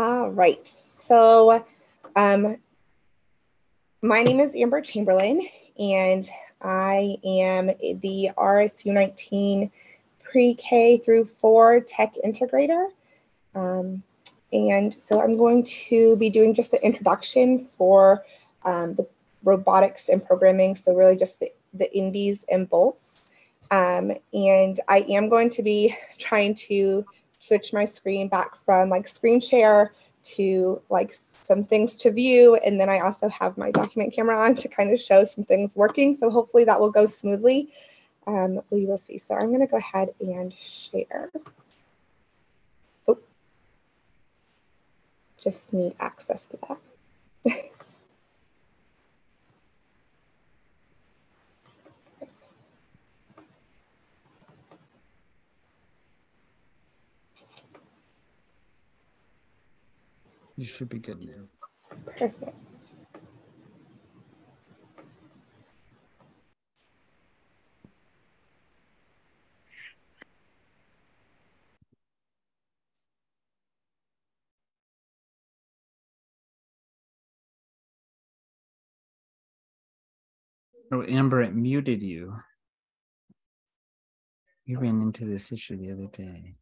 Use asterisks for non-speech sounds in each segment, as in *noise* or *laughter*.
All right. So um, my name is Amber Chamberlain, and I am the RSU 19 pre-K through 4 tech integrator. Um, and so I'm going to be doing just the introduction for um, the robotics and programming. So really just the, the indis and bolts. Um, and I am going to be trying to switch my screen back from like screen share to like some things to view. And then I also have my document camera on to kind of show some things working. So hopefully that will go smoothly. Um, we will see. So I'm going to go ahead and share. Oh, just need access to that. *laughs* You should be good now. Perfect. Oh, Amber, it muted you. We ran into this issue the other day.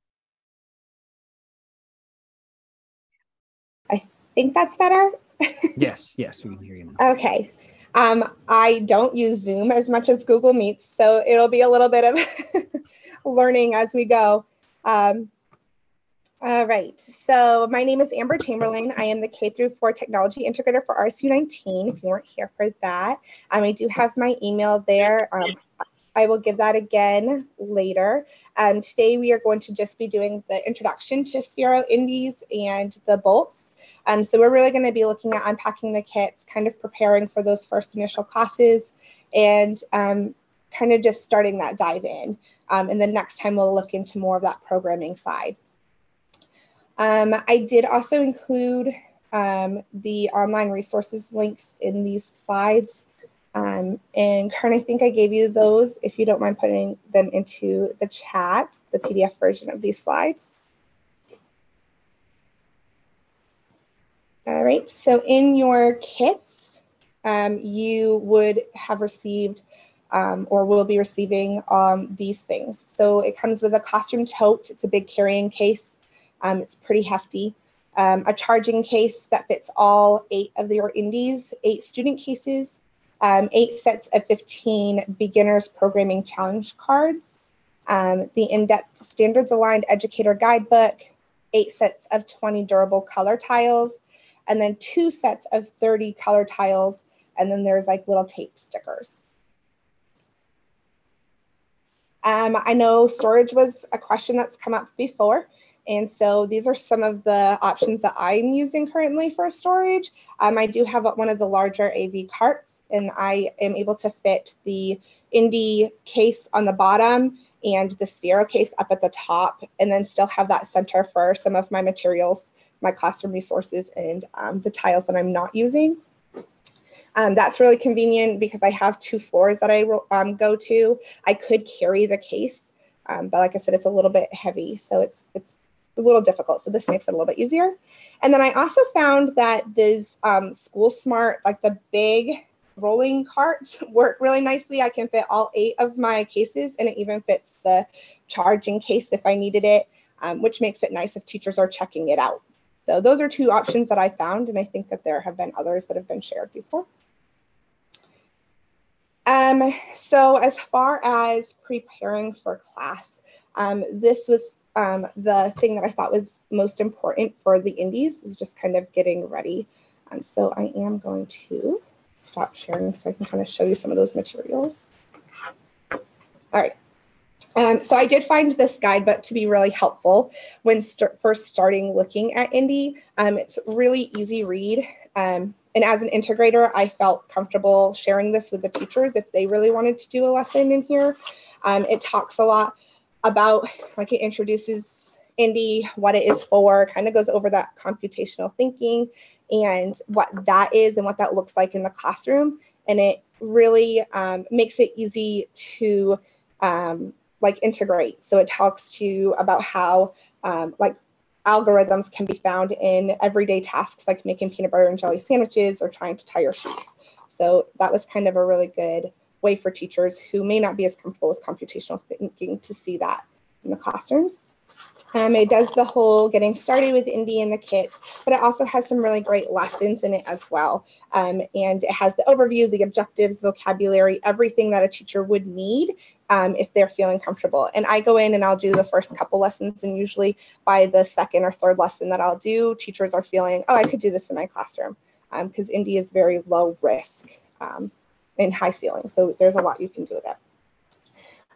Think that's better. *laughs* yes, yes, we can hear you now. Okay. Um, I don't use Zoom as much as Google Meets, so it'll be a little bit of *laughs* learning as we go. Um, all right, so my name is Amber Chamberlain. I am the K through 4 technology integrator for RSU 19, if you weren't here for that. Um, I do have my email there. Um, I will give that again later. Um, today we are going to just be doing the introduction to Sphero Indis and the bolts. Um, so we're really going to be looking at unpacking the kits, kind of preparing for those first initial classes, and um, kind of just starting that dive in. Um, and then next time we'll look into more of that programming side. Um, I did also include um, the online resources links in these slides. Um, and Kern, I think I gave you those if you don't mind putting them into the chat, the PDF version of these slides. All right, so in your kits, um, you would have received um, or will be receiving um, these things. So it comes with a classroom tote. It's a big carrying case. Um, it's pretty hefty. Um, a charging case that fits all eight of your indis, eight student cases, um, eight sets of 15 beginners programming challenge cards, the in-depth standards aligned educator guidebook, eight sets of 20 durable color tiles, and then two sets of 30 color tiles, and then there's like little tape stickers. Um, I know storage was a question that's come up before. And so these are some of the options that I'm using currently for storage. Um, I do have one of the larger AV carts and I am able to fit the Indi case on the bottom and the Sphero case up at the top and then still have that center for some of my materials my classroom resources and um, the tiles that I'm not using. Um, that's really convenient because I have two floors that I um, go to. I could carry the case, um, but like I said, it's a little bit heavy, so it's it's a little difficult. So this makes it a little bit easier. And then I also found that these um, School Smart, like the big rolling carts, *laughs* work really nicely. I can fit all eight of my cases, and it even fits the charging case if I needed it, um, which makes it nice if teachers are checking it out. So those are two options that I found, and I think that there have been others that have been shared before. Um, so as far as preparing for class, um, this was um, the thing that I thought was most important for the indis is just kind of getting ready. Um, so I am going to stop sharing so I can kind of show you some of those materials. All right. Um, so I did find this guidebook to be really helpful when st first starting looking at Indi. Um, it's really easy read. Um, and as an integrator, I felt comfortable sharing this with the teachers if they really wanted to do a lesson in here. Um, it talks a lot about, like it introduces Indi, what it is for, kind of goes over that computational thinking and what that is and what that looks like in the classroom. And it really um, makes it easy to um, like integrate. So it talks to about how um, like algorithms can be found in everyday tasks like making peanut butter and jelly sandwiches or trying to tie your shoes. So that was kind of a really good way for teachers who may not be as comfortable with computational thinking to see that in the classrooms. Um, it does the whole getting started with Indi in the kit, but it also has some really great lessons in it as well. Um, and it has the overview, the objectives, vocabulary, everything that a teacher would need um, if they're feeling comfortable. And I go in and I'll do the first couple lessons, and usually by the second or third lesson that I'll do, teachers are feeling, oh, I could do this in my classroom because um, Indi is very low risk um, and high ceiling. So there's a lot you can do with it.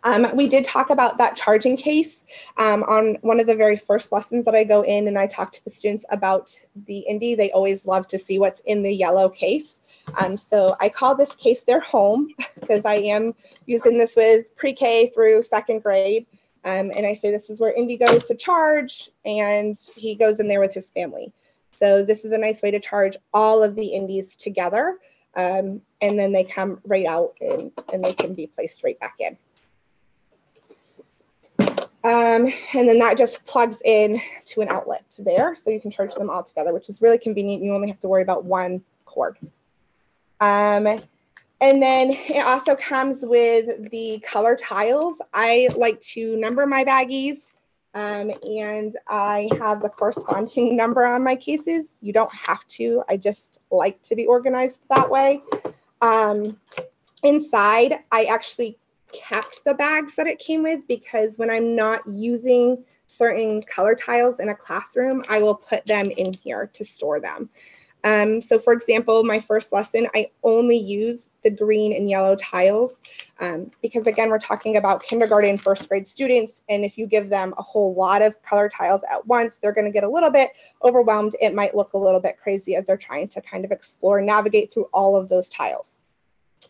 Um, we did talk about that charging case um, on one of the very first lessons that I go in and I talk to the students about the Indi. They always love to see what's in the yellow case. Um, so I call this case their home *laughs* because I am using this with pre-K through second grade. Um, and I say this is where Indi goes to charge and he goes in there with his family. So this is a nice way to charge all of the Indis together. Um, and then they come right out and, and they can be placed right back in. Um, and then that just plugs in to an outlet there. So you can charge them all together, which is really convenient. You only have to worry about one cord. Um, and then it also comes with the color tiles. I like to number my baggies um, and I have the corresponding *laughs* number on my cases. You don't have to, I just like to be organized that way. Um, inside, I actually kept the bags that it came with because when I'm not using certain color tiles in a classroom, I will put them in here to store them. Um, so for example, my first lesson, I only use the green and yellow tiles um, because again, we're talking about kindergarten, first grade students. And if you give them a whole lot of color tiles at once, they're gonna get a little bit overwhelmed. It might look a little bit crazy as they're trying to kind of explore, navigate through all of those tiles.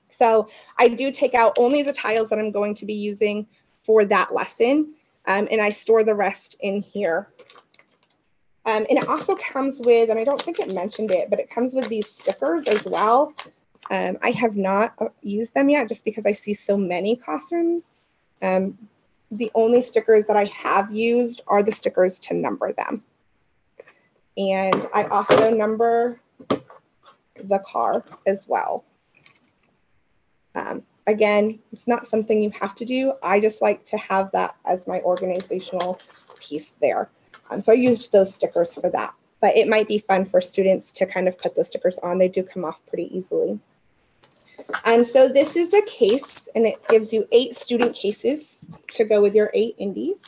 So I do take out only the tiles that I'm going to be using for that lesson. Um, and I store the rest in here. Um, and it also comes with, and I don't think it mentioned it, but it comes with these stickers as well. Um, I have not uh, used them yet just because I see so many classrooms. Um, the only stickers that I have used are the stickers to number them. And I also number the car as well. Um, again, it's not something you have to do. I just like to have that as my organizational piece there. Um, so I used those stickers for that, but it might be fun for students to kind of put those stickers on. They do come off pretty easily. And so this is the case, and it gives you eight student cases to go with your eight indis.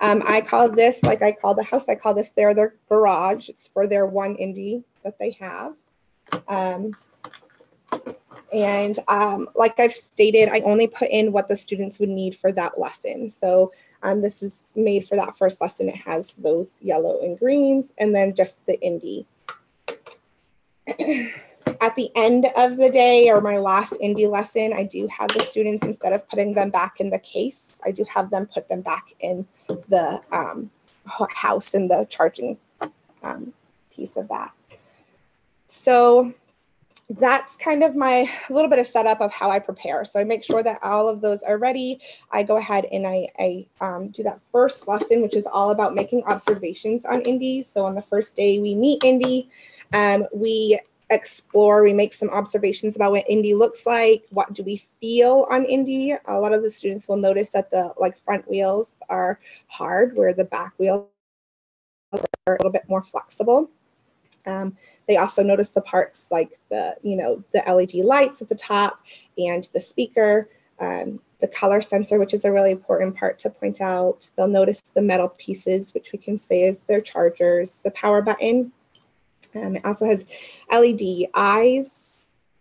Um, I call this, like I call the house, I call this their, their garage. It's for their one indi that they have. Um, and um, like I've stated, I only put in what the students would need for that lesson. So um, this is made for that first lesson. It has those yellow and greens and then just the indi. *clears throat* At the end of the day or my last indi lesson, I do have the students, instead of putting them back in the case, I do have them put them back in the um, house in the charging um, piece of that. So that's kind of my little bit of setup of how I prepare. So I make sure that all of those are ready. I go ahead and I, I um, do that first lesson, which is all about making observations on Indi. So on the first day we meet Indi, um, we explore, we make some observations about what Indi looks like. What do we feel on Indi. A lot of the students will notice that the like front wheels are hard, where the back wheels are a little bit more flexible. Um, they also notice the parts like the, you know, the LED lights at the top and the speaker, um, the color sensor, which is a really important part to point out. They'll notice the metal pieces, which we can say is their chargers, the power button. Um, it also has LED eyes.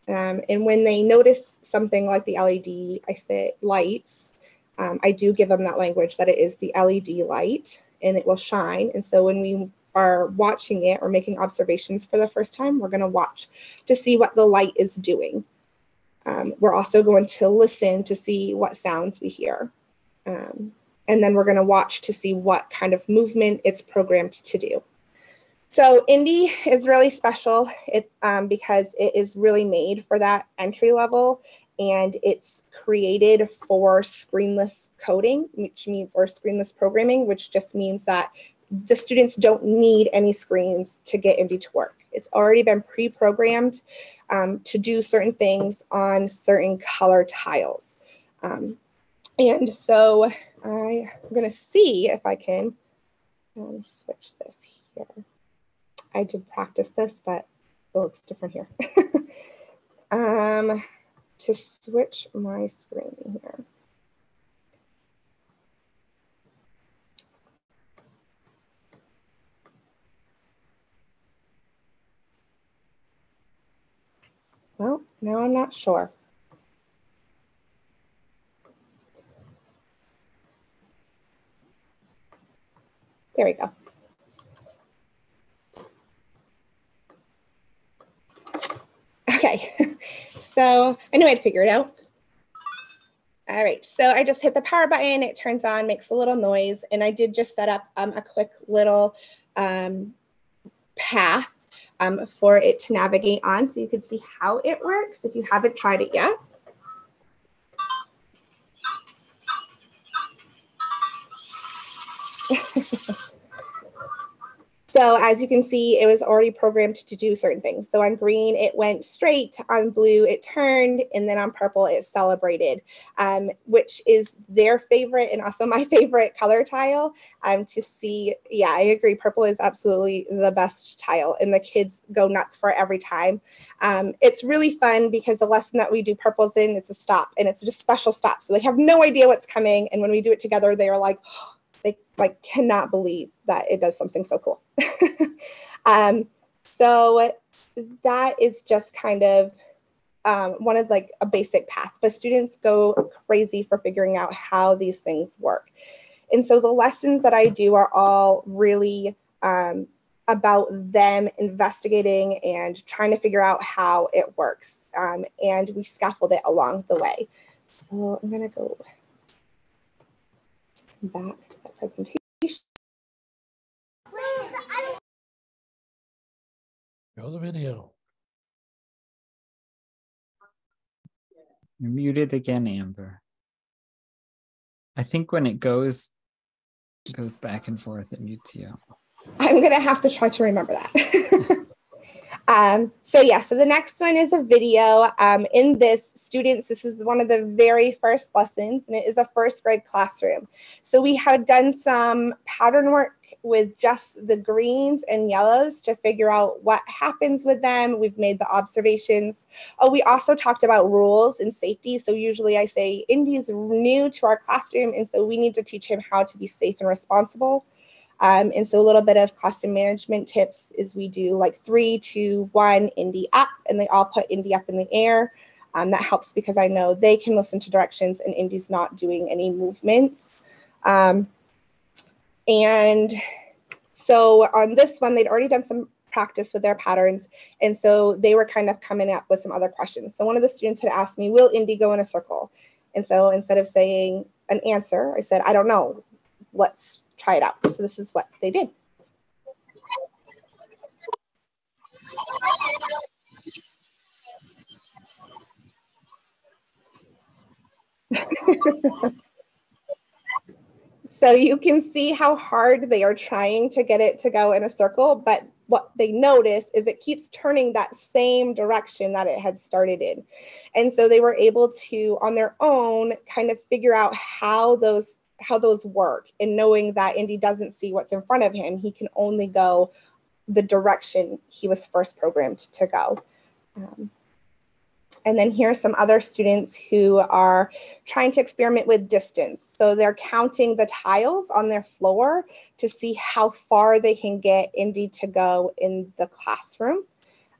Um, and when they notice something like the LED, I say lights, um, I do give them that language that it is the LED light and it will shine. And so when we are watching it or making observations for the first time, we're going to watch to see what the light is doing. Um, we're also going to listen to see what sounds we hear. Um, and then we're going to watch to see what kind of movement it's programmed to do. So Indi is really special it, um, because it is really made for that entry level and it's created for screenless coding, which means, or screenless programming, which just means that the students don't need any screens to get Indi to work. It's already been pre-programmed um, to do certain things on certain color tiles. Um, and so I, am going to see if I can um, switch this here. I did practice this, but it looks different here. *laughs* um, to switch my screen here. Well, now I'm not sure. There we go. Okay, *laughs* so I knew I'd figure it out. All right, so I just hit the power button, it turns on, makes a little noise, and I did just set up um, a quick little um, path um, for it to navigate on so you can see how it works if you haven't tried it yet. *laughs* So as you can see, it was already programmed to do certain things. So on green, it went straight, on blue, it turned, and then on purple, it celebrated, um, which is their favorite and also *laughs* my favorite color tile um, to see. Yeah, I agree. Purple is absolutely the best tile, and the kids go nuts for every time. Um, it's really fun because the lesson that we do purples in, it's a stop, and it's a special stop. So they have no idea what's coming, and when we do it together, they are like, oh, they like cannot believe that it does something so cool. *laughs* um, so that is just kind of um, one of like a basic path, but students go crazy for figuring out how these things work. And so the lessons that I do are all really um, about them investigating and trying to figure out how it works. Um, and we scaffold it along the way. So I'm gonna go back to the presentation. Go the video. You're muted again, Amber. I think when it goes goes back and forth, it mutes you. I'm gonna have to try to remember that. *laughs* Um, so yeah, so the next one is a video. Um, in this, students, this is one of the very first lessons, and it is a first grade classroom. So we had done some pattern work with just the greens and yellows to figure out what happens with them. We've made the observations. Oh, we also talked about rules and safety. So usually I say Indi's new to our classroom, and so we need to teach him how to be safe and responsible. Um, and so a little bit of classroom management tips is we do like three, two, one, Indi up, and they all put Indi up in the air. Um, that helps because I know they can listen to directions and Indi's not doing any movements. Um, and so on this one, they'd already done some practice with their patterns. And so they were kind of coming up with some other questions. So one of the students had asked me, will Indi go in a circle? And so instead of saying an answer, I said, I don't know. Let's try it out. So this is what they did. *laughs* so you can see how hard they are trying to get it to go in a circle, but what they notice is it keeps turning that same direction that it had started in. And so they were able to, on their own, kind of figure out how those how those work and knowing that Indi doesn't see what's in front of him, he can only go the direction he was first programmed to go. Um, and then here are some other students who are trying to experiment with distance. So they're counting the tiles on their floor to see how far they can get Indi to go in the classroom.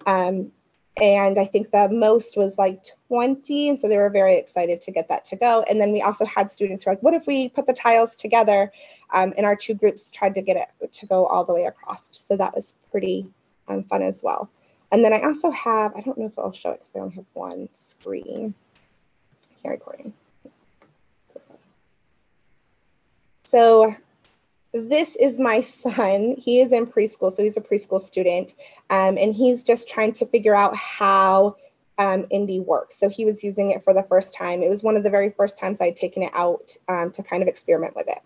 Um, and I think the most was like 20. And so they were very excited to get that to go. And then we also had students who were like, what if we put the tiles together? Um, and our two groups tried to get it to go all the way across. So that was pretty um, fun as well. And then I also have, I don't know if I'll show it because I only have one screen. Here recording. So this is my son. He is in preschool, so he's a preschool student, um, and he's just trying to figure out how um, works. So he was using it for the first time. It was one of the very first times I'd taken it out um, to kind of experiment with it.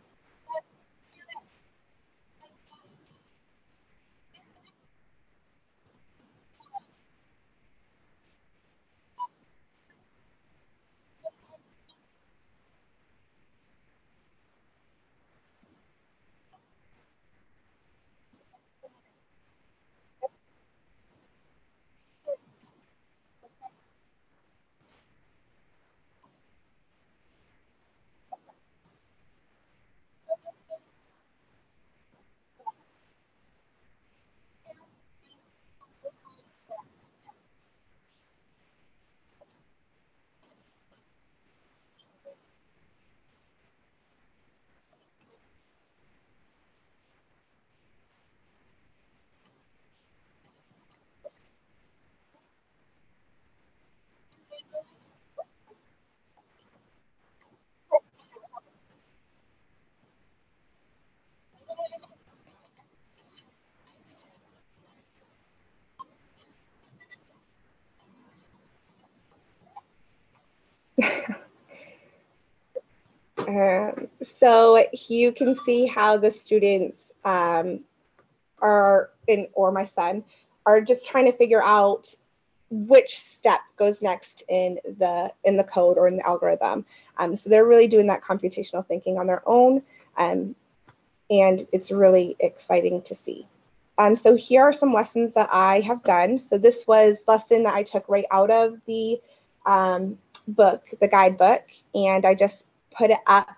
Um, so you can see how the students um, are in, or my son, are just trying to figure out which step goes next in the in the code or in the algorithm. Um, so they're really doing that computational thinking on their own, um, and it's really exciting to see. Um, so here are some lessons that I have done. So this was lesson that I took right out of the um, book, the guidebook, and I just put it up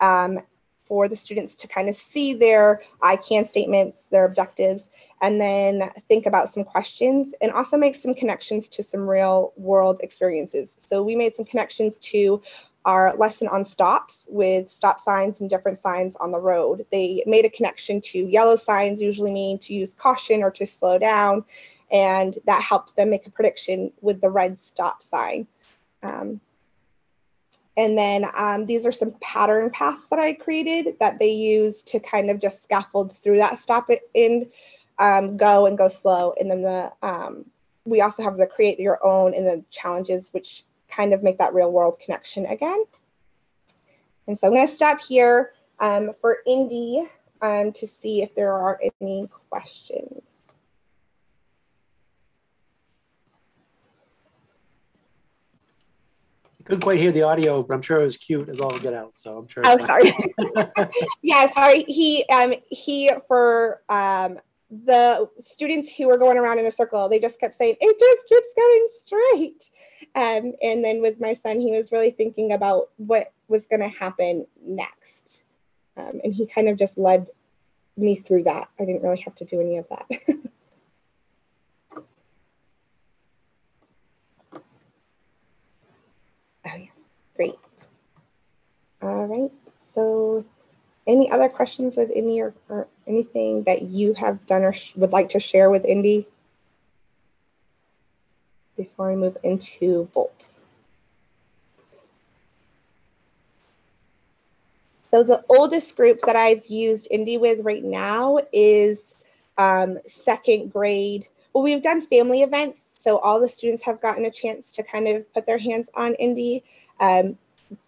um, for the students to kind of see their I can statements, their objectives, and then think about some questions and also make some connections to some real world experiences. So we made some connections to our lesson on stops with stop signs and different signs on the road. They made a connection to yellow signs usually mean to use caution or to slow down, and that helped them make a prediction with the red stop sign. Um, and then um, these are some pattern paths that I created that they use to kind of just scaffold through that stop in, um, go and go slow. And then the um, we also have the create your own and the challenges, which kind of make that real world connection again. And so I'm going to stop here um, for Indi um, to see if there are any questions. Couldn't quite hear the audio, but I'm sure it was cute as all get out. So I'm sure. Oh, sorry. *laughs* *laughs* yeah, sorry. He um he for um the students who were going around in a circle, they just kept saying, it just keeps going straight. Um, and then with my son, he was really thinking about what was going to happen next. Um, and he kind of just led me through that. I didn't really have to do any of that. *laughs* Oh, yeah. Great. All right. So any other questions with Indi or, or anything that you have done or would like to share with Indi before I move into Bolt? So the oldest group that I've used Indi with right now is um, second grade. Well, we've done family events so all the students have gotten a chance to kind of put their hands on Indi. Um,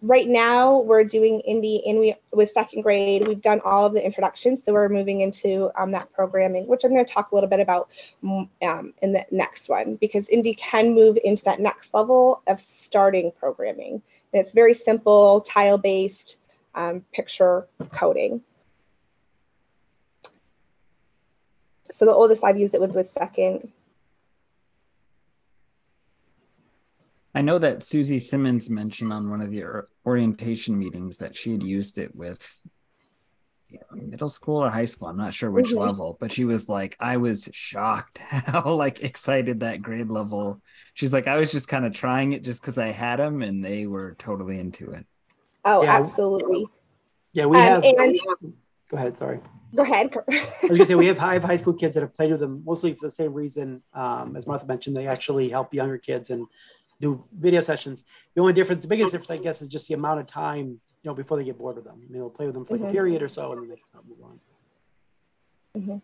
right now we're doing Indi in we with second grade. We've done all of the introductions, so we're moving into um, that programming, which I'm going to talk a little bit about mm, um, in the next one because Indi can move into that next level of starting programming. And it's very simple, tile-based um, picture coding. So the oldest I've used it with was second. I know that Susie Simmons mentioned on one of the orientation meetings that she had used it with middle school or high school. I'm not sure which mm-hmm. level, but she was like, I was shocked *laughs* how like excited that grade level. She's like, I was just kind of trying it just because I had them and they were totally into it. Oh, yeah. absolutely. Yeah, we um, have. And- go ahead. Sorry. Go ahead. I was gonna say we have high, high school kids that have played with them mostly for the same reason. Um, as Martha mentioned, they actually help younger kids and do video sessions. The only difference, the biggest difference, I guess, is just the amount of time, you know, before they get bored with them. They'll play with them for like mm-hmm. a period or so, and then they can move on. Mm-hmm.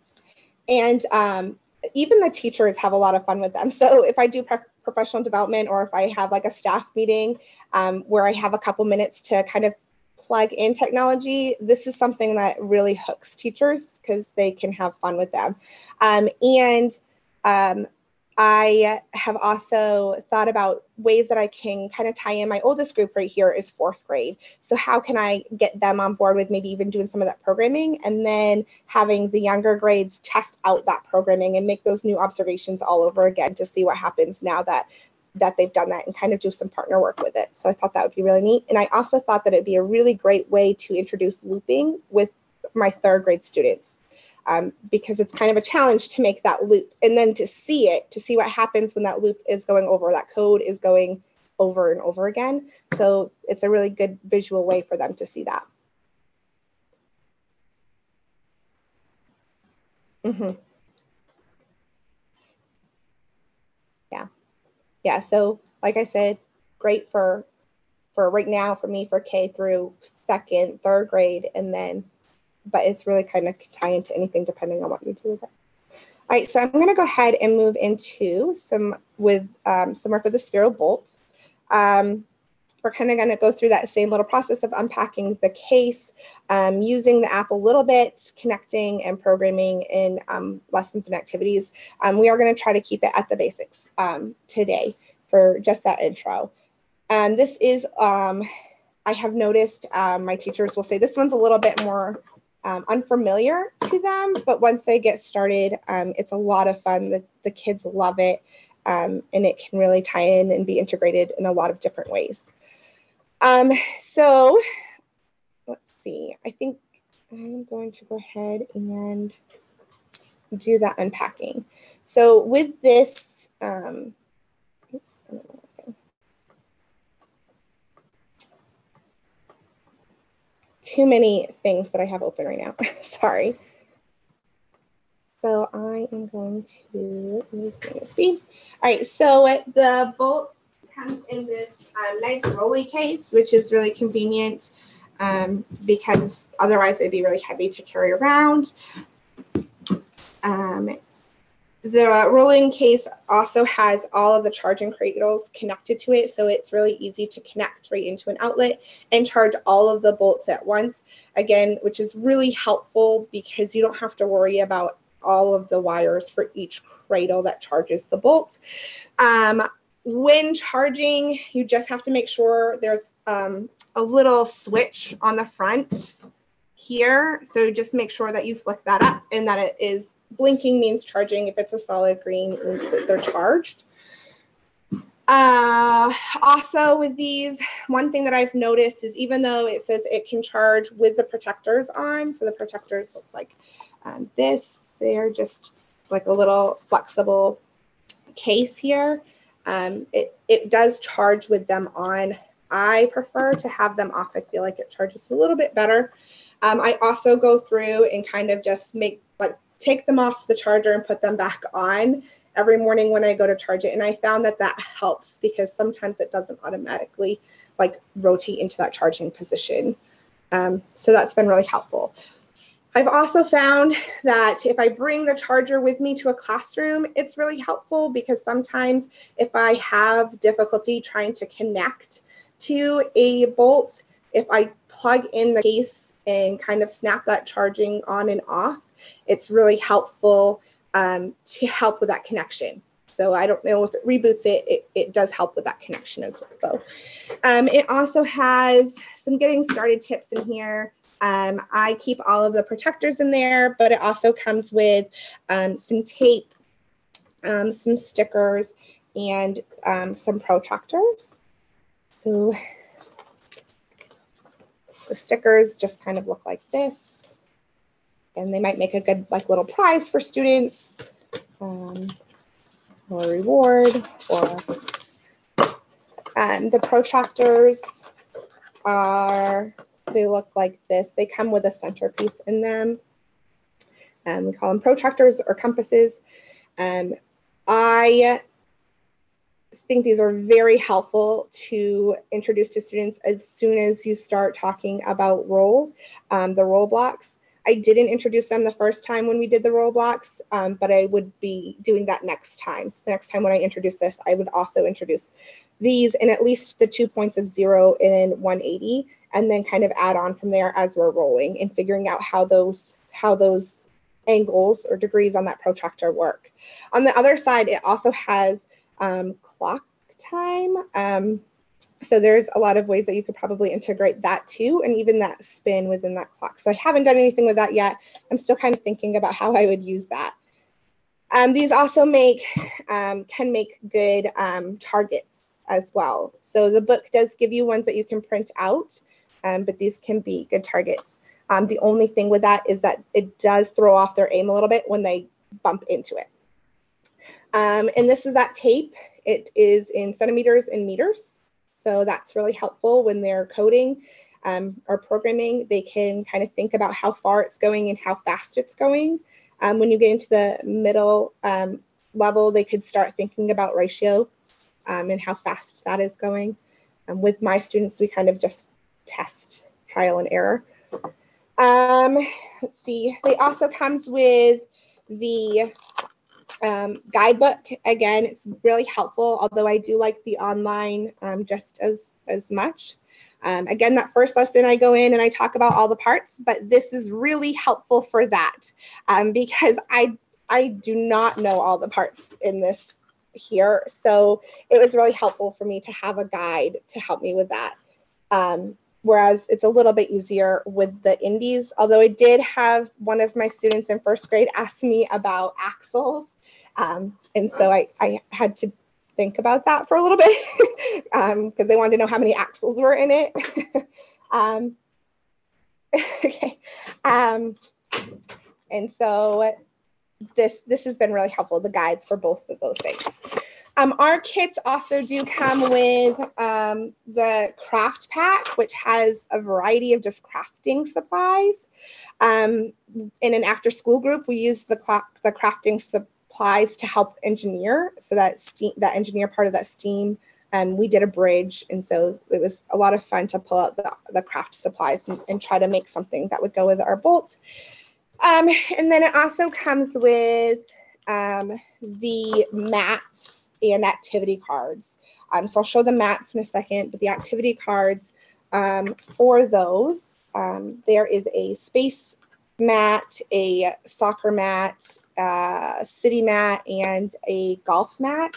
And um, even the teachers have a lot of fun with them. So if I do pre- professional development, or if I have like a staff meeting um, where I have a couple minutes to kind of plug in technology, this is something that really hooks teachers because they can have fun with them. Um, and um, I have also thought about ways that I can kind of tie in. My oldest group right here is fourth grade. So, how can I get them on board with maybe even doing some of that programming and then having the younger grades test out that programming and make those new observations all over again to see what happens now that that they've done that and kind of do some partner work with it. So I thought that would be really neat. And I also thought that it'd be a really great way to introduce looping with my third grade students um, because it's kind of a challenge to make that loop and then to see it, to see what happens when that loop is going over, that code is going over and over again. So it's a really good visual way for them to see that. Mm-hmm. Yeah. Yeah. So like I said, great for for right now for me for K through second, third grade, and then but it's really kind of tie into anything depending on what you do with it. All right, so I'm going to go ahead and move into some with um, some work with the Sphero bolts. Um, we're kind of going to go through that same little process of unpacking the case, um, using the app a little bit, connecting and programming in um, lessons and activities. Um, we are going to try to keep it at the basics um, today for just that intro. Um, this is, um, I have noticed my teachers will say this one's a little bit more unfamiliar to them, but once they get started, it's a lot of fun. The, the kids love it. Um, and it can really tie in and be integrated in a lot of different ways. Um, so let's see, I think I'm going to go ahead and do that unpacking. So with this, um, oops, too many things that I have open right now. *laughs* Sorry. So I am going to use USB. All right, so the bolt comes in this um, nice rolly case, which is really convenient um, because otherwise it'd be really heavy to carry around. Um, the rolling case also has all of the charging cradles connected to it, so it's really easy to connect right into an outlet and charge all of the bolts at once. Again, which is really helpful because you don't have to worry about all of the wires for each cradle that charges the bolts. Um, when charging, you just have to make sure there's um, a little switch on the front here. So just make sure that you flick that up and that it is blinking means charging. If it's a solid green, it means that they're charged. Uh, also with these, one thing that I've noticed is even though it says it can charge with the protectors on, so the protectors look like um, this, they're just like a little flexible case here. Um, it, it does charge with them on. I prefer to have them off. I feel like it charges a little bit better. Um, I also go through and kind of just make take them off the charger and put them back on every morning when I go to charge it. And I found that that helps because sometimes it doesn't automatically like rotate into that charging position. Um, so that's been really helpful. I've also found that if I bring the charger with me to a classroom, it's really helpful because sometimes if I have difficulty trying to connect to a bolt, if I plug in the case and kind of snap that charging on and off, it's really helpful um, to help with that connection. So I don't know if it reboots it, it, it does help with that connection as well. Um, it also has some getting started tips in here. Um, I keep all of the protectors in there, but it also comes with um, some tape, um, some stickers, and um, some protractors. So the stickers just kind of look like this. And they might make a good like little prize for students um, or reward or um, the protractors are they look like this. They come with a centerpiece in them. Um, we call them protractors or compasses. Um, I think these are very helpful to introduce to students as soon as you start talking about roll, um, the roll blocks. I didn't introduce them the first time when we did the roll blocks, um, but I would be doing that next time. So next time when I introduce this, I would also introduce these in at least the two points of zero in 180, and then kind of add on from there as we're rolling and figuring out how those how those angles or degrees on that protractor work. On the other side, it also has um, clock time. Um, so there's a lot of ways that you could probably integrate that too, and even that spin within that clock. So I haven't done anything with that yet. I'm still kind of thinking about how I would use that. Um, these also make um, can make good um, targets as well. So the book does give you ones that you can print out, um, but these can be good targets. Um, the only thing with that is that it does throw off their aim a little bit when they bump into it. Um, and this is that tape. It is in centimeters and meters. So that's really helpful when they're coding um, or programming. They can kind of think about how far it's going and how fast it's going. Um, when you get into the middle um, level, they could start thinking about ratio um, and how fast that is going. Um, with my students, we kind of just test trial and error. Um, let's see, they also comes with the um, guidebook. Again, it's really helpful, although I do like the online um, just as as much. Um, again, that first lesson I go in and I talk about all the parts, but this is really helpful for that um, because I I do not know all the parts in this here. So it was really helpful for me to have a guide to help me with that. Um, whereas it's a little bit easier with the indis. Although I did have one of my students in first grade ask me about axles. Um, and so I, I had to think about that for a little bit because *laughs* um, they wanted to know how many axles were in it. *laughs* um, *laughs* okay. Um, and so this this has been really helpful, the guides for both of those things. Um, our kits also do come with um, the craft pack, which has a variety of just crafting supplies. Um, in an after school group, we use the, the crafting supplies to help engineer. So that steam, that engineer part of that steam, um, we did a bridge. And so it was a lot of fun to pull out the, the craft supplies and, and try to make something that would go with our bolt. Um, and then it also comes with um, the mats and activity cards. Um, so I'll show the mats in a second, but the activity cards um, for those, um, there is a space mat, a soccer mat, a city mat, and a golf mat.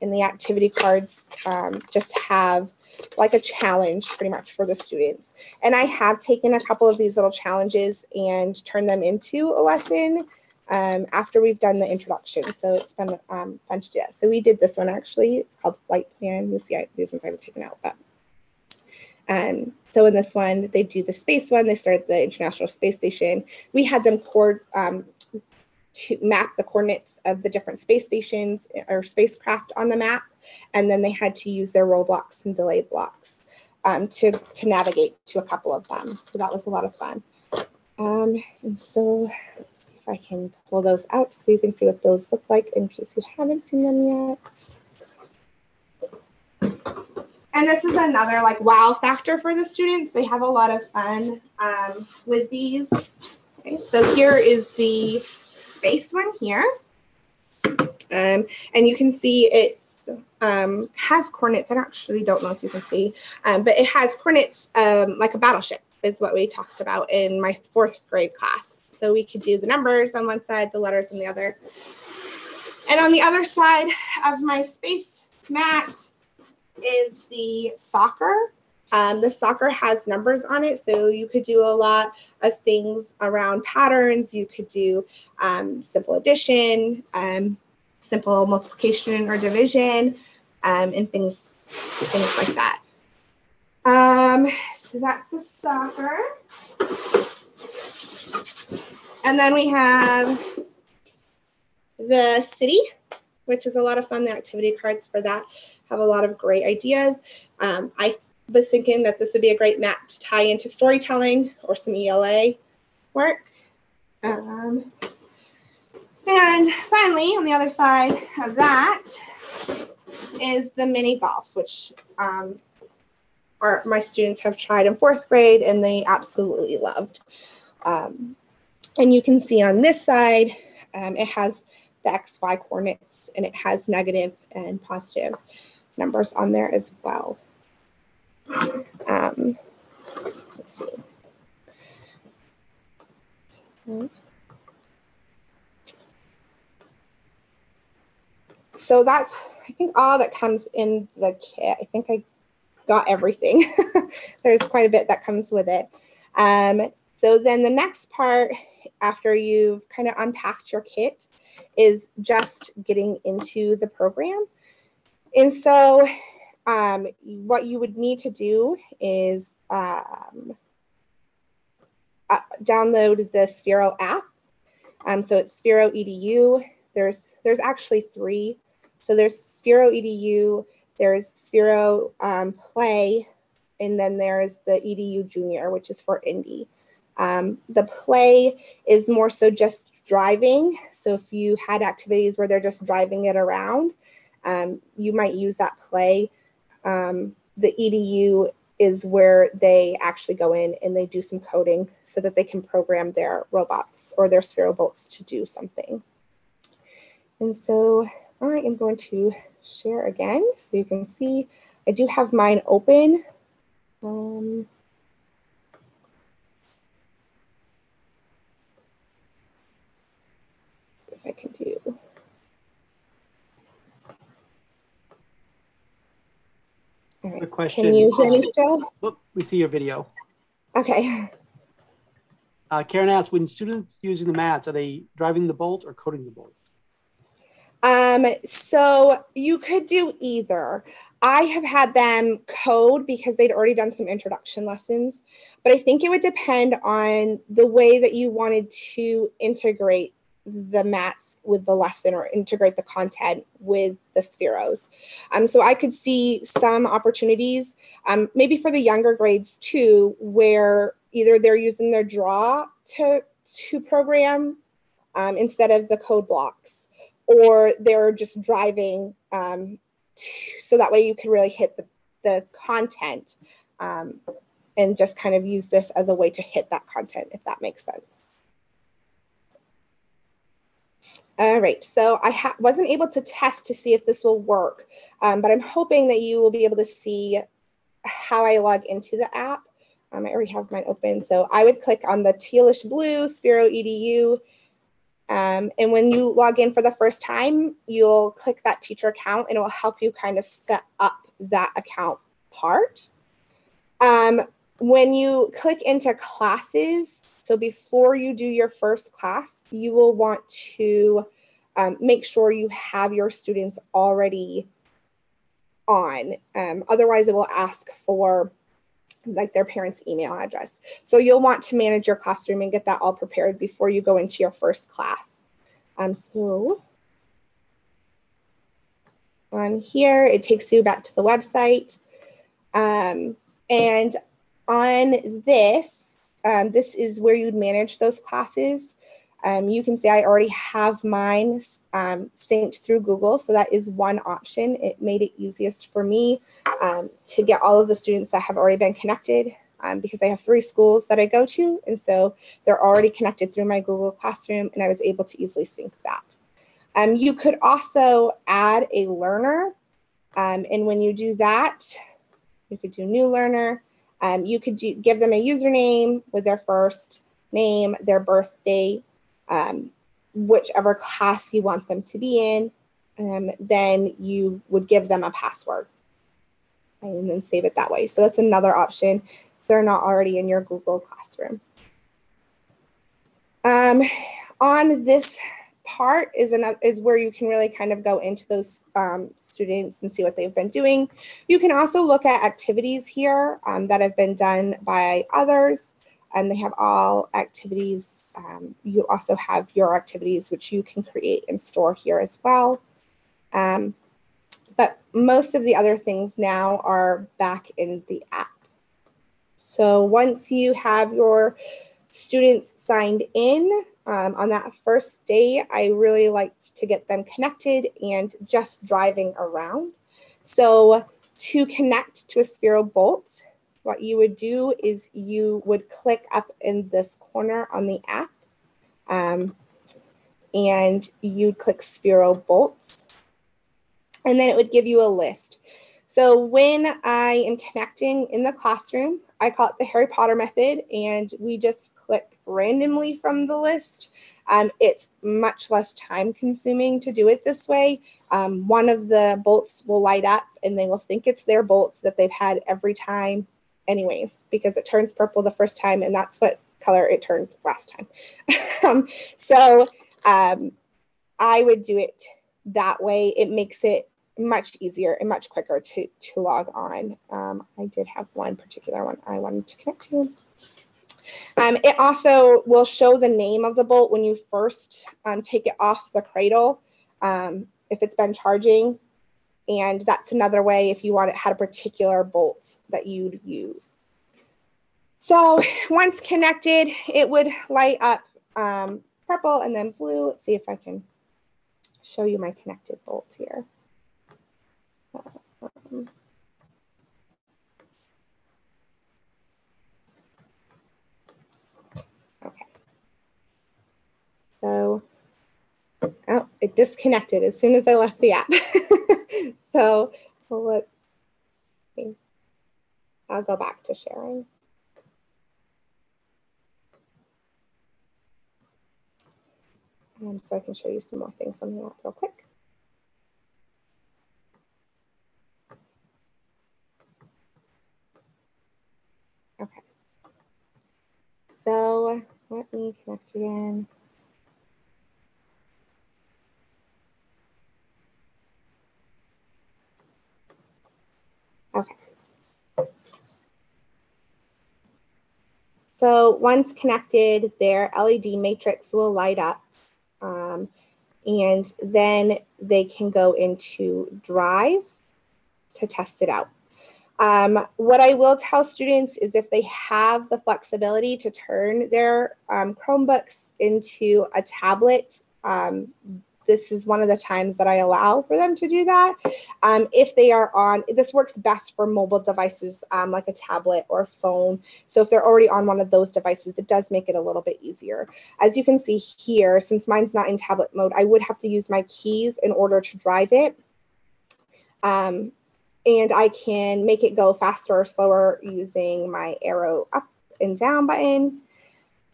And the activity cards um, just have like a challenge pretty much for the students. And I have taken a couple of these little challenges and turned them into a lesson um, after we've done the introduction. So it's been um, fun to do that. So we did this one actually. It's called Flight Plan. You see, I, these ones I have taken out, but. Um, so in this one, they do the space one. They start the International Space Station. We had them cord, um, to map the coordinates of the different space stations or spacecraft on the map, and then they had to use their roll blocks and delay blocks um, to to navigate to a couple of them. So that was a lot of fun. Um, and so if I can pull those out so you can see what those look like in case you haven't seen them yet. And this is another like wow factor for the students. They have a lot of fun um, with these. Okay, so here is the space one here. Um, and you can see it um, has cornets. I actually don't know if you can see, um, but it has cornets um, like a battleship is what we talked about in my fourth grade class. So we could do the numbers on one side, the letters on the other. And on the other side of my space mat is the soccer. Um, the soccer has numbers on it, so you could do a lot of things around patterns. You could do um, simple addition, um, simple multiplication or division, um, and things, things like that. Um, so that's the soccer. And then we have the city, which is a lot of fun. The activity cards for that have a lot of great ideas. Um, I was thinking that this would be a great mat to tie into storytelling or some ELA work. Um, and finally, on the other side of that is the mini golf, which um, our, my students have tried in fourth grade and they absolutely loved. Um, and you can see on this side, um, it has the XY coordinates and it has negative and positive numbers on there as well. Um, let's see. So that's, I think, all that comes in the kit. I think I got everything. *laughs* There's quite a bit that comes with it. Um, so then the next part after you've kind of unpacked your kit is just getting into the program. And so um, what you would need to do is um, uh, download the Sphero app. Um, so it's Sphero EDU. There's there's actually three. So there's Sphero EDU, there's Sphero um, Play, and then there's the EDU Junior, which is for Indi. Um, the play is more so just driving. So if you had activities where they're just driving it around, um, you might use that play. Um, the EDU is where they actually go in and they do some coding so that they can program their robots or their Sphero bolts to do something. And so I am going to share again so you can see I do have mine open. Um, if I can do. All right. Quick question. Can you hear me still? Whoop, we see your video. Okay. Uh, Karen asked, when students using the mats, are they driving the bolt or coding the bolt? Um, so you could do either. I have had them code because they'd already done some introduction lessons, but I think it would depend on the way that you wanted to integrate the mats with the lesson or integrate the content with the Spheros. Um, so I could see some opportunities, um, maybe for the younger grades too, where either they're using their draw to, to program um, instead of the code blocks, or they're just driving um, so that way you can really hit the, the content um, and just kind of use this as a way to hit that content, if that makes sense. All right, so I wasn't able to test to see if this will work, um, but I'm hoping that you will be able to see how I log into the app. Um, I already have mine open, so I would click on the tealish blue Sphero EDU, um, and when you log in for the first time, you'll click that teacher account and it will help you kind of set up that account part. Um, when you click into classes, so before you do your first class, you will want to um, make sure you have your students already on. Um, otherwise, it will ask for like their parents' email address. So you'll want to manage your classroom and get that all prepared before you go into your first class. Um, so on here, it takes you back to the website. Um, and on this, um, this is where you'd manage those classes. Um, you can see I already have mine um, synced through Google, so that is one option. It made it easiest for me um, to get all of the students that have already been connected um, because I have three schools that I go to, and so they're already connected through my Google Classroom, and I was able to easily sync that. Um, you could also add a learner, um, and when you do that, you could do new learner, um, you could do, give them a username with their first name, their birthday, um, whichever class you want them to be in. Um, then you would give them a password and then save it that way. So that's another option if they're not already in your Google Classroom. Um, on this part is another is where you can really kind of go into those um, students and see what they've been doing. You can also look at activities here um, that have been done by others, and they have all activities. Um, you also have your activities, which you can create and store here as well. Um, but most of the other things now are back in the app. So once you have your students signed in, um, on that first day, I really liked to get them connected and just driving around. So to connect to a Sphero Bolt, what you would do is you would click up in this corner on the app um, and you'd click Sphero Bolts and then it would give you a list. So when I am connecting in the classroom, I call it the Harry Potter method and we just randomly from the list. Um, it's much less time consuming to do it this way. Um, one of the bolts will light up and they will think it's their bolts that they've had every time anyways, because it turns purple the first time and that's what color it turned last time. *laughs* um, so um, I would do it that way. It makes it much easier and much quicker to, to log on. Um, I did have one particular one I wanted to connect to. Um, it also will show the name of the bolt when you first um, take it off the cradle, um, if it's been charging. And that's another way if you want it had a particular bolt that you'd use. So once connected, it would light up um, purple and then blue. Let's see if I can show you my connected bolts here. So, oh, it disconnected as soon as I left the app. *laughs* so let's see. I'll go back to sharing. Um, so I can show you some more things on that real quick. Okay. So let me connect again. Okay. So once connected, their LED matrix will light up. Um, and then they can go into Drive to test it out. Um, what I will tell students is if they have the flexibility to turn their um, Chromebooks into a tablet, um, this is one of the times that I allow for them to do that. Um, if they are on, this works best for mobile devices um, like a tablet or a phone. So if they're already on one of those devices, it does make it a little bit easier. As you can see here, since mine's not in tablet mode, I would have to use my keys in order to drive it. Um, and I can make it go faster or slower using my arrow up and down button.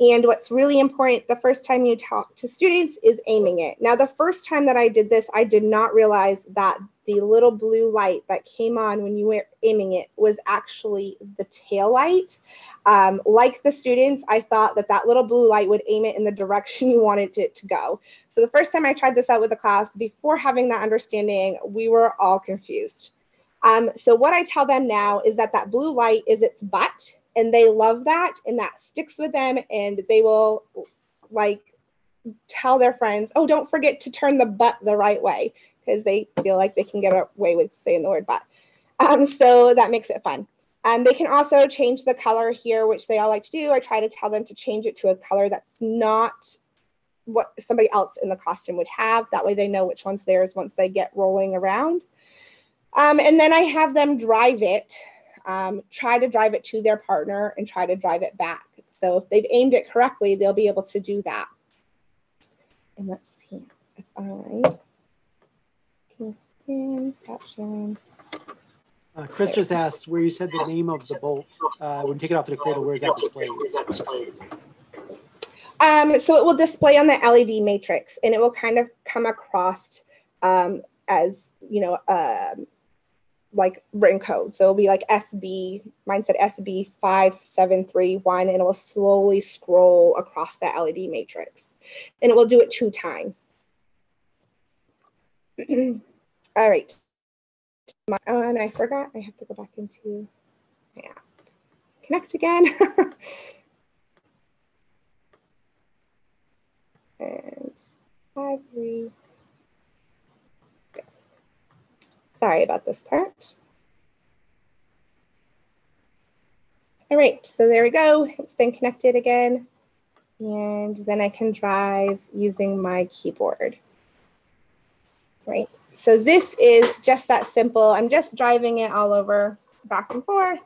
And what's really important the first time you talk to students is aiming it. Now, the first time that I did this, I did not realize that the little blue light that came on when you were aiming it was actually the tail light. Um, like the students, I thought that that little blue light would aim it in the direction you wanted it to go. So the first time I tried this out with the class, before having that understanding, we were all confused. Um, so what I tell them now is that that blue light is its butt and they love that and that sticks with them and they will like tell their friends oh don't forget to turn the butt the right way because they feel like they can get away with saying the word butt. Um, so that makes it fun. Um, they can also change the color here which they all like to do i try to tell them to change it to a color that's not what somebody else in the costume would have. That way they know which one's theirs once they get rolling around. Um, and then i have them drive it um, try to drive it to their partner and try to drive it back. So if they've aimed it correctly, they'll be able to do that. And let's see if I can stop sharing. Uh, Chris just asked where you said the name of the bolt. Uh, when you take it off the cradle, where is that displayed? Um, so it will display on the LED matrix and it will kind of come across um, as, you know, um, like written code. So it'll be like SB, mine said SB 5731, and it will slowly scroll across that LED matrix. And it will do it two times. *clears throat* All right. Oh, and I forgot, I have to go back into, yeah, connect again. *laughs* and five, three, Sorry about this part. All right, so there we go. It's been connected again. And then I can drive using my keyboard. Right, so this is just that simple. I'm just driving it all over, back and forth,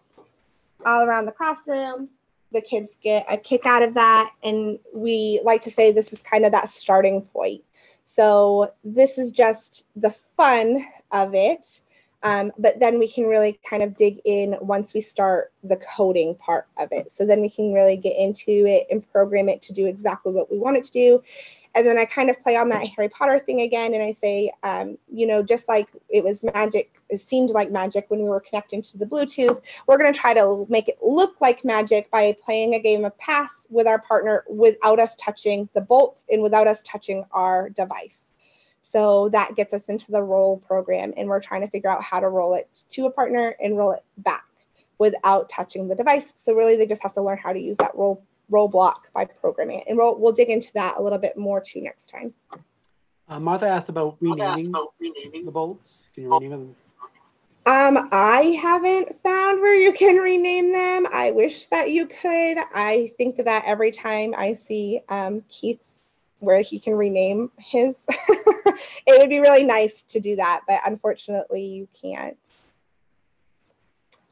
all around the classroom. The kids get a kick out of that. And we like to say this is kind of that starting point. So this is just the fun of it. Um, but then we can really kind of dig in once we start the coding part of it. So then we can really get into it and program it to do exactly what we want it to do. And then I kind of play on that Harry Potter thing again. And I say, um, you know, just like it was magic, it seemed like magic when we were connecting to the Bluetooth, we're going to try to make it look like magic by playing a game of pass with our partner without us touching the bolts and without us touching our device. So that gets us into the roll program, and we're trying to figure out how to roll it to a partner and roll it back without touching the device. So really, they just have to learn how to use that roll roll block by programming it, and we'll we'll dig into that a little bit more too next time. Uh, Martha asked about renaming, about renaming the bolts. Can you rename them? Um, I haven't found where you can rename them. I wish that you could. I think that every time I see um, Keith's where he can rename his. *laughs* it would be really nice to do that, but unfortunately, you can't.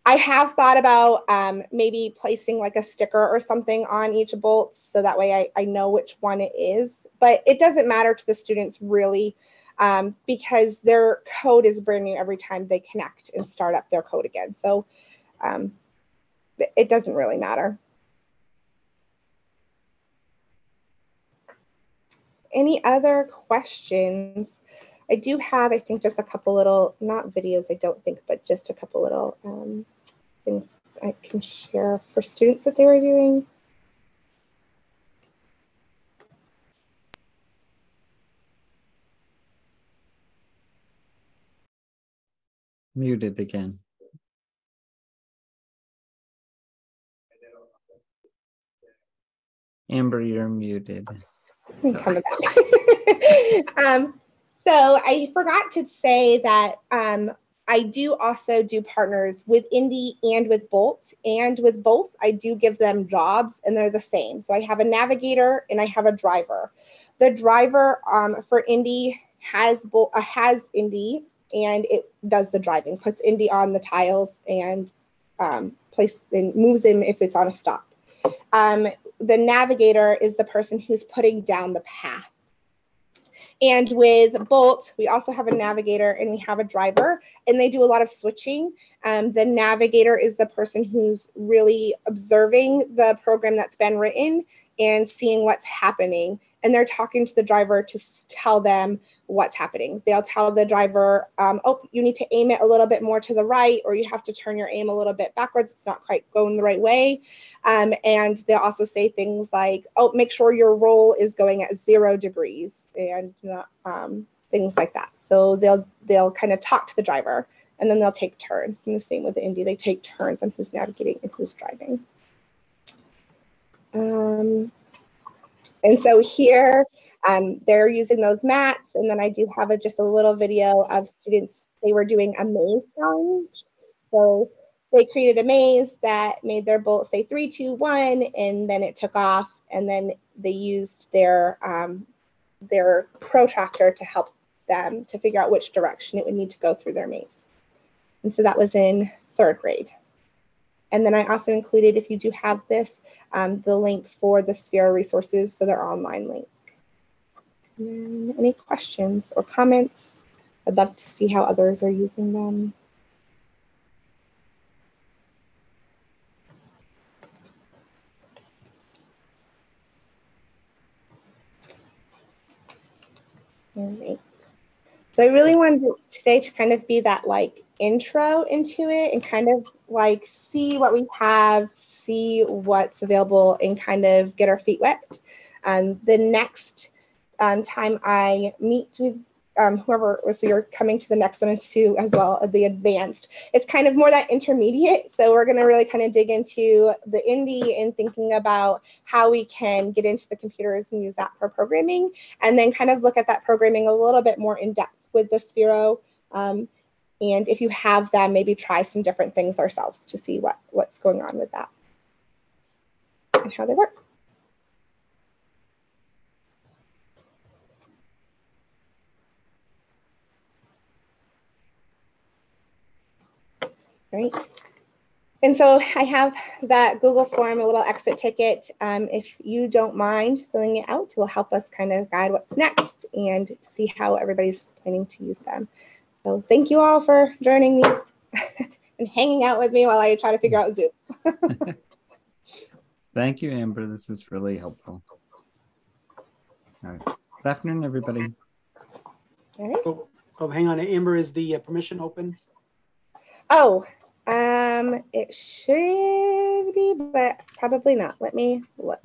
I have thought about um, maybe placing like a sticker or something on each bolt so that way I, I know which one it is. But it doesn't matter to the students really um, because their code is brand new every time they connect and start up their code again. So um, it doesn't really matter. Any other questions? I do have, I think, just a couple little, not videos, I don't think, but just a couple little um, things I can share for students that they were viewing. Muted again. Amber, you're muted. *laughs* um, so I forgot to say that um, I do also do partners with Indi and with Bolt. And with both, I do give them jobs and they're the same. So I have a navigator and I have a driver. The driver um, for Indi has uh, has Indi and it does the driving, puts Indi on the tiles and um, place and moves him if it's on a stop. Um, the navigator is the person who's putting down the path. And with Bolt, we also have a navigator and we have a driver, and they do a lot of switching. Um, the navigator is the person who's really observing the program that's been written and seeing what's happening. And they're talking to the driver to tell them what's happening. They'll tell the driver, um, oh, you need to aim it a little bit more to the right, or you have to turn your aim a little bit backwards. It's not quite going the right way. Um, and they'll also say things like, oh, make sure your roll is going at zero degrees and um, things like that. So they'll they'll kind of talk to the driver and then they'll take turns. And the same with the Indi, they take turns on who's navigating and who's driving. Um, and so here, um, they're using those mats. And then I do have a, just a little video of students, they were doing a maze challenge. So they created a maze that made their bolt say three, two, one, and then it took off. And then they used their, um, their protractor to help them to figure out which direction it would need to go through their maze. And so that was in third grade. And then I also included, if you do have this, um, the link for the Sphero resources, so their online link. any questions or comments? I'd love to see how others are using them. So I really wanted today to kind of be that like intro into it and kind of like see what we have, see what's available, and kind of get our feet wet. Um, the next um, time I meet with um, whoever, if you're coming to the next one too as well, the advanced, it's kind of more that intermediate. So we're going to really kind of dig into the indi and thinking about how we can get into the computers and use that for programming, and then kind of look at that programming a little bit more in depth with the Sphero. Um, and if you have them, maybe try some different things ourselves to see what, what's going on with that and how they work. Right. And so I have that Google form, a little exit ticket. Um, if you don't mind filling it out, it will help us kind of guide what's next and see how everybody's planning to use them. So thank you all for joining me *laughs* and hanging out with me while I try to figure out Zoom. *laughs* thank you, Amber. This is really helpful. All right. Good afternoon, everybody. All right. Oh, oh hang on. Amber, is the uh, permission open? Oh, um, it should be, but probably not. Let me look.